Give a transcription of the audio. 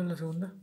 en la segunda.